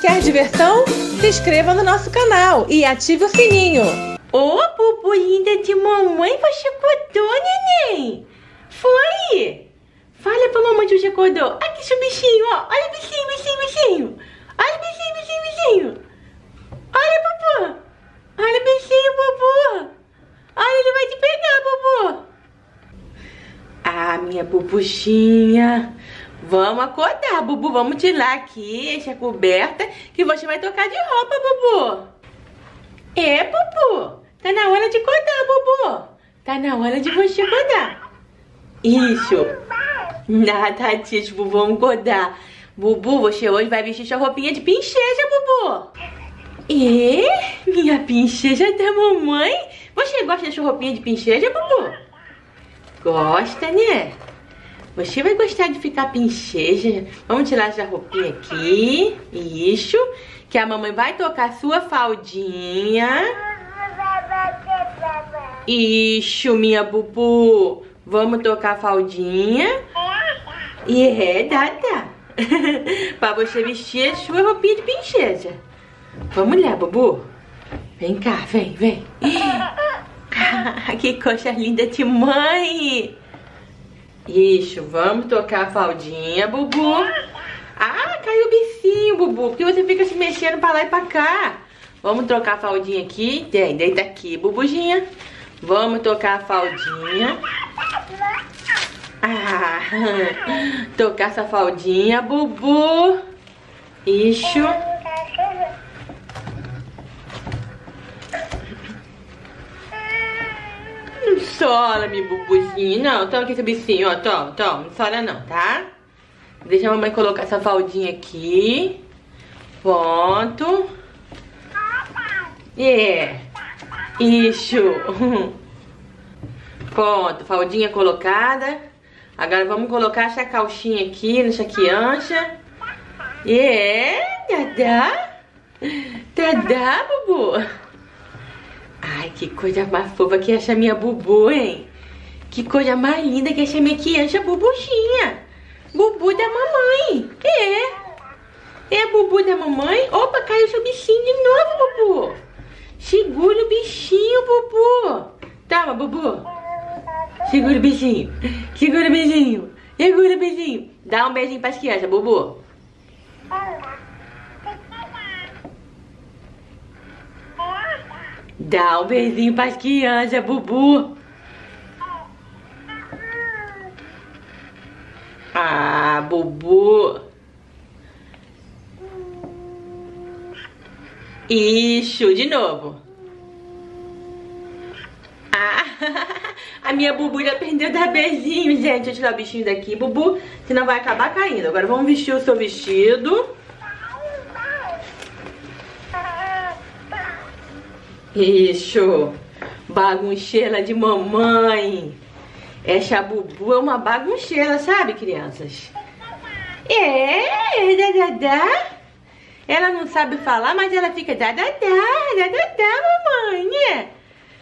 Quer diversão? Se inscreva no nosso canal e ative o sininho. Ô, Bubu linda de mamãe, você acordou, neném? Foi? Fala pra mamãe que você acordou. Aqui seu bichinho, ó. Olha o bichinho, bichinho, bichinho. Olha o bichinho, bichinho, bichinho. Olha, Bubu. Olha o bichinho, Bubu. Olha, ele vai te pegar, Bubu. Ah, minha bubuchinha. Vamos acordar, Bubu. Vamos tirar aqui, essa coberta, que você vai trocar de roupa, Bubu. É, Bubu. Tá na hora de acordar, Bubu. Tá na hora de você acordar. Isso. Nada disso, Bubu. Vamos acordar. Bubu, você hoje vai vestir sua roupinha de pincheja, Bubu. É? Minha pincheja da mamãe? Você gosta da sua roupinha de pincheja, Bubu? Gosta, né? Você vai gostar de ficar pincheja. Vamos tirar essa roupinha aqui. Isso. Que a mamãe vai tocar sua faldinha. Isso, minha bubu. Vamos tocar a faldinha. E é, dá. pra você vestir a sua roupinha de pincheja. Vamos lá, bubu. Vem cá, vem, vem. que coisa linda de mãe. Isso, vamos tocar a faldinha, Bubu. Ah, caiu o bicinho, Bubu, porque você fica se mexendo pra lá e pra cá. Vamos trocar a faldinha aqui. Tem, deita aqui, Bubuzinha. Vamos tocar a faldinha. Ah, tocar essa faldinha, Bubu. Isso. Sola, meu bubuzinho. Não, toma aqui esse bicinho, ó. Toma, toma. Não sola não, tá? Deixa a mamãe colocar essa faldinha aqui. Pronto. É. Isso. Pronto, faldinha colocada. Agora vamos colocar essa calcinha aqui, nessa quiancha. É, Dadá. Dadá, bubu. Ai, que coisa mais fofa que essa minha bubu, hein? Que coisa mais linda que essa minha criança bubuzinha. Bubu da mamãe. É. É bubu da mamãe. Opa, caiu seu bichinho de novo, bubu. Segura o bichinho, bubu. Toma, bubu. Segura o bichinho. Segura o bichinho. Segura o bichinho. Dá um beijinho pras crianças, bubu. Dá um beijinho pras crianças, Bubu. Ah, Bubu. Isso, de novo. Ah, a minha Bubu já perdeu dar beijinho, gente. Deixa eu tirar o bichinho daqui, Bubu, senão vai acabar caindo. Agora vamos vestir o seu vestido. Isso, bagunceira de mamãe. Essa bubu é uma bagunceira, sabe, crianças? É, dadadá. Ela não sabe falar, mas ela fica dadadá, dadadá, mamãe. É.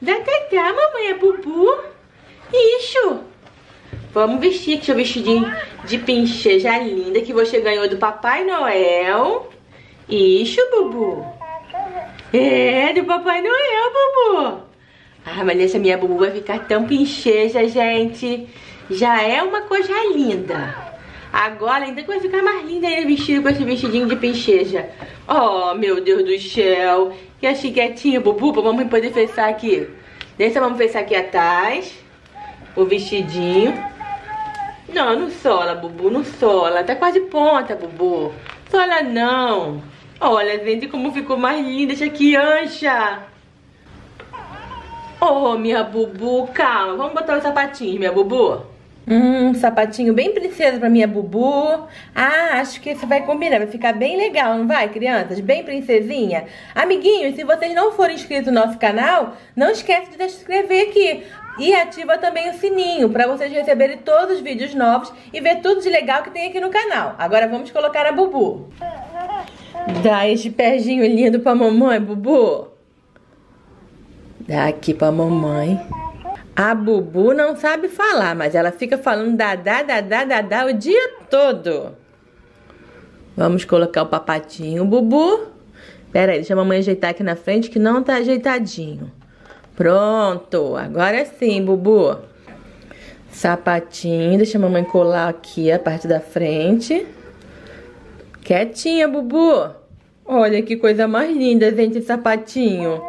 Dadadá, mamãe, é bubu. Isso. Vamos vestir seu vestidinho de pincheja linda que você ganhou do Papai Noel. Isso, bubu. É, do Papai Noel, Bubu. Ah, mas essa minha Bubu vai ficar tão pincheja, gente. Já é uma coisa linda. Agora ainda vai ficar mais linda ainda vestido com esse vestidinho de pincheja. Oh, meu Deus do céu. Que chiquetinha, Bubu, pra mamãe poder fechar aqui. Deixa a mamãe fechar aqui atrás. O vestidinho. Não, não sola, Bubu, não sola. Tá quase ponta, Bubu. Sola não. Olha, gente, como ficou mais linda essa criança. Oh, minha Bubu, calma. Vamos botar os sapatinhos, minha Bubu. Hum, sapatinho bem princesa pra minha Bubu. Ah, acho que isso vai combinar, vai ficar bem legal, não vai, crianças? Bem princesinha. Amiguinhos, se vocês não forem inscritos no nosso canal, não esquece de se inscrever aqui. E ativa também o sininho para vocês receberem todos os vídeos novos e ver tudo de legal que tem aqui no canal. Agora vamos colocar a Bubu. Dá este perzinho lindo pra mamãe, Bubu. Dá aqui pra mamãe. A Bubu não sabe falar, mas ela fica falando dadá, dadá, dadá o dia todo. Vamos colocar o papatinho, Bubu. Pera aí, deixa a mamãe ajeitar aqui na frente que não tá ajeitadinho. Pronto, agora sim, Bubu. Sapatinho, deixa a mamãe colar aqui a parte da frente. Quietinha, Bubu. Olha que coisa mais linda, gente, esse sapatinho.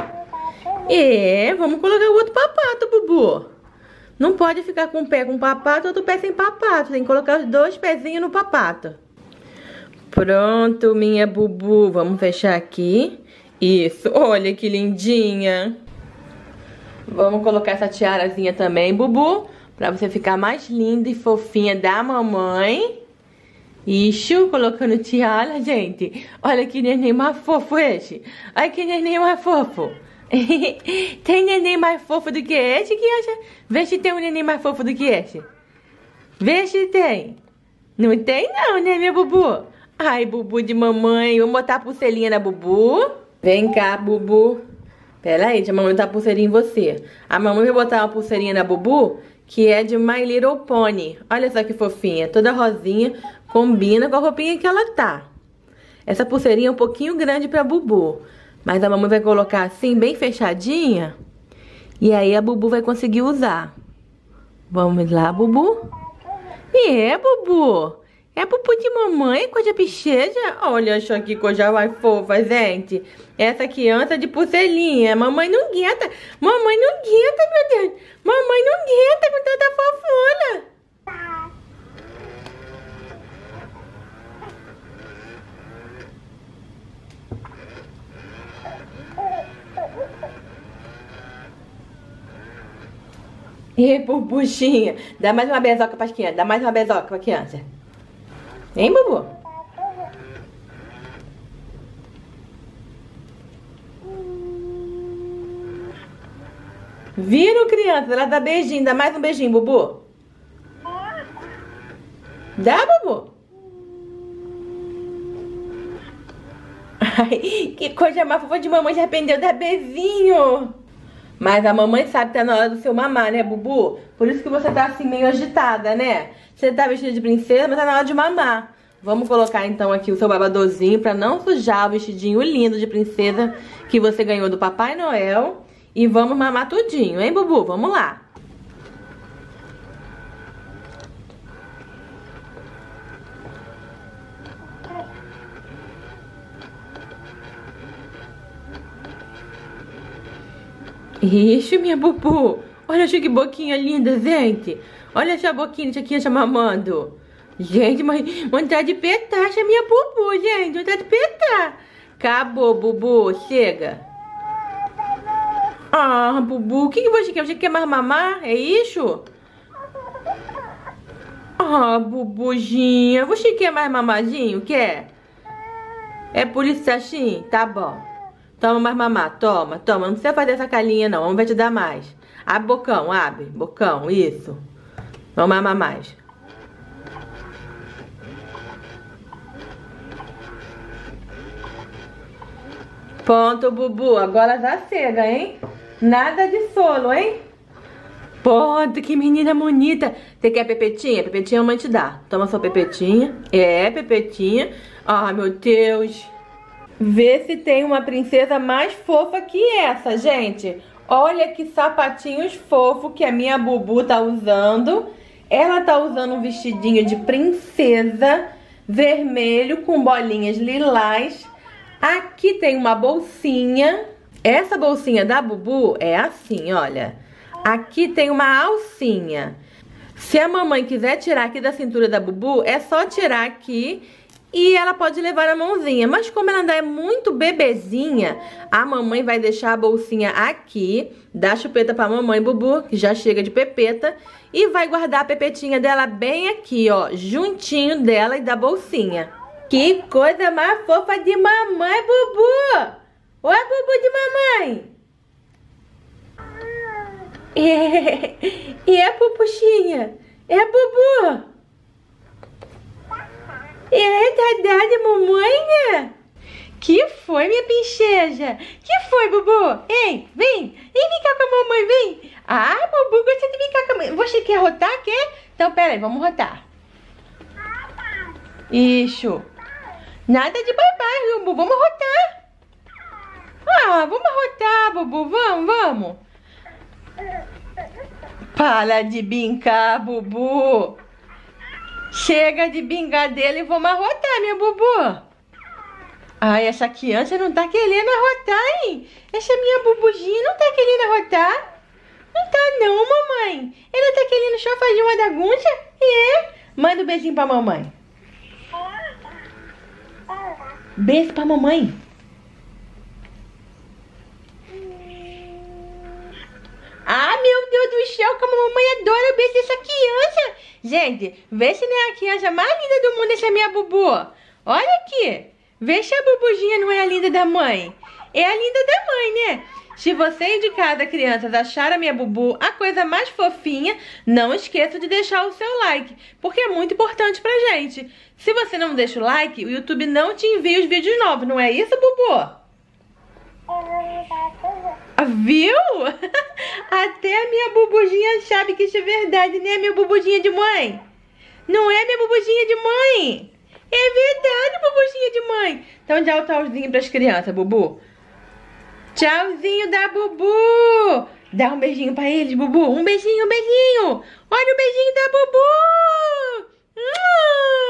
É, vamos colocar o outro papato, Bubu. Não pode ficar com um pé com papato, outro pé sem papato. Tem que colocar os dois pezinhos no papato. Pronto, minha Bubu. Vamos fechar aqui. Isso, olha que lindinha. Vamos colocar essa tiarazinha também, Bubu. Pra você ficar mais linda e fofinha da mamãe. Isso, colocando tiara, gente. Olha que neném mais fofo esse. Olha que neném mais fofo. tem neném mais fofo do que esse, que acha? Vê se tem um neném mais fofo do que esse. Vê se tem. Não tem não, né, minha Bubu? Ai, Bubu de mamãe. Vamos botar a pulseirinha na Bubu. Vem cá, Bubu. Pera aí, a mamãe botar a pulseirinha em você. A mamãe vai botar uma pulseirinha na Bubu, que é de My Little Pony. Olha só que fofinha. Toda rosinha, combina com a roupinha que ela tá. Essa pulseirinha é um pouquinho grande pra Bubu. Mas a mamãe vai colocar assim, bem fechadinha. E aí a Bubu vai conseguir usar. Vamos lá, Bubu. E é, Bubu. É Bubu de mamãe, coisa bicheja. Olha só que coisa mais fofa, gente. Essa criança de pulseirinha. Mamãe não aguenta. Mamãe não aguenta, meu Deus. Mamãe não aguenta com tanta fofura. E bubuchinha, dá mais uma bezoca pra criança, dá mais uma bezoca pra criança. Hein, Bubu? Viram, criança? Ela dá beijinho, dá mais um beijinho, Bubu. Dá, Bubu? Ai, que coisa mais fofa de mamãe, já aprendeu a dar beijinho. Mas a mamãe sabe que tá na hora do seu mamar, né, Bubu? Por isso que você tá assim meio agitada, né? Você tá vestida de princesa, mas tá na hora de mamar. Vamos colocar então aqui o seu babadorzinho pra não sujar o vestidinho lindo de princesa que você ganhou do Papai Noel. E vamos mamar tudinho, hein, Bubu? Vamos lá. Ixi, minha Bubu. Olha que boquinha linda, gente. Olha essa boquinha, essa criança mamando. Gente, mas vontade de petar essa minha Bubu, gente. Vontade de petar. Acabou, Bubu. Chega. Ah, Bubu, o que, que você quer? Você quer mais mamar? É isso? Ah, Bubuzinha. Você quer mais mamadinho? Quer? É por isso assim? Tá bom. Toma mais mamá, toma, toma. Não precisa fazer essa calinha, não. Vamos ver te dar mais. Abre bocão, abre. Bocão, isso. Vamos mamar mais. Ponto, Bubu. Agora já chega, hein? Nada de solo, hein? Ponto, que menina bonita. Você quer pepetinha? Pepetinha a mãe te dá. Toma sua pepetinha. É, pepetinha. Ai, meu Deus. Vê se tem uma princesa mais fofa que essa, gente. Olha que sapatinhos fofos que a minha Bubu tá usando. Ela tá usando um vestidinho de princesa vermelho com bolinhas lilás. Aqui tem uma bolsinha. Essa bolsinha da Bubu é assim, olha. Aqui tem uma alcinha. Se a mamãe quiser tirar aqui da cintura da Bubu, é só tirar aqui e ela pode levar na mãozinha. Mas como ela ainda é muito bebezinha, a mamãe vai deixar a bolsinha aqui, dar chupeta pra mamãe Bubu, que já chega de pepeta, e vai guardar a pepetinha dela bem aqui, ó, juntinho dela e da bolsinha. Que coisa mais fofa de mamãe, Bubu! Oi, Bubu de mamãe! É, e a pupuxinha? É a Bubu! É verdade, mamãe, né? Que foi, minha pincheja? Que foi, Bubu? Ei, vem. Vem brincar com a mamãe, vem. Ah, Bubu gosta de brincar com a mamãe. Você quer rotar, quer? Então, pera aí, vamos rotar. Isso. Nada de bye-bye, Bubu. Vamos arrotar. Ah, vamos arrotar, Bubu. Vamos, vamos. Para de brincar, Bubu. Chega de bingar dele e vamos arrotar, minha Bubu. Ai, essa criança não tá querendo arrotar, hein? Essa minha bubuzinha não tá querendo arrotar. Não tá não, mamãe. Ela tá querendo só fazer uma bagunça? É? Manda um beijinho pra mamãe. Beijo pra mamãe. Ah, meu Deus do céu, como a mamãe adora beijo dessa criança. Gente, vê se não é a criança mais linda do mundo essa minha bubu. Olha aqui. Vê se a bubuzinha não é a linda da mãe. É a linda da mãe, né? Se você de casa, crianças, achar a minha bubu a coisa mais fofinha, não esqueça de deixar o seu like, porque é muito importante pra gente. Se você não deixa o like, o YouTube não te envia os vídeos novos, não é isso, bubu? Viu? Até a minha bubuzinha sabe que isso é verdade, né, minha bubuzinha de mãe? Não é minha bubuzinha de mãe? É verdade, bubuzinha de mãe. Então dá o tchauzinho pras crianças, bubu. Tchauzinho da Bubu! Dá um beijinho pra eles, Bubu. Um beijinho, um beijinho. Olha o beijinho da Bubu! Hum.